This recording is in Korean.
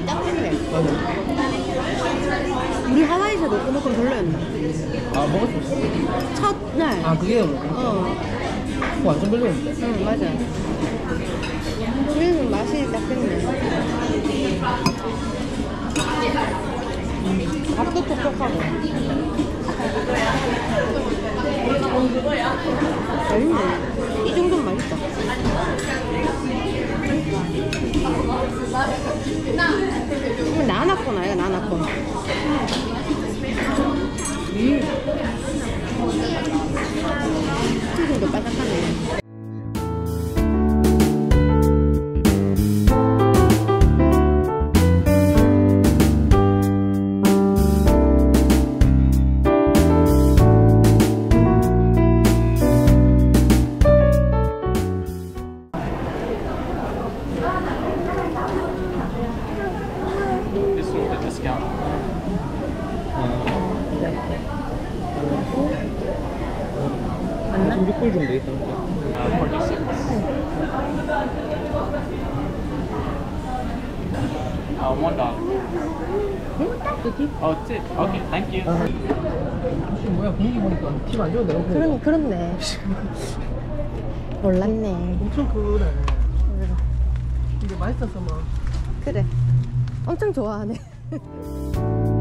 맞아. 우리 하와이에서 먹고 먹고 별로였나? 아, 먹었어. 첫날. 아, 그게 어, 완전 별로였는데. 응, 맞아. 우리는 맛이 약했네. 밥도 촉촉하고. 맛있네. 이 정도면 맛있다. 이거 나나콘 아이가 나나콘. 음. 튀김도 discount. 한 6불 정도 46. Uh, one dollar. Oh, tip. Okay, thank you. 혹시 뭐야, 분위기 보니까 팁안 줘도 되고. 그런, 그렇네. 몰랐네. 엄청 그래. 근데 맛있었어, 뭐. 그래. 엄청 좋아하네. フフフ。